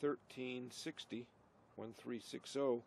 1360 1360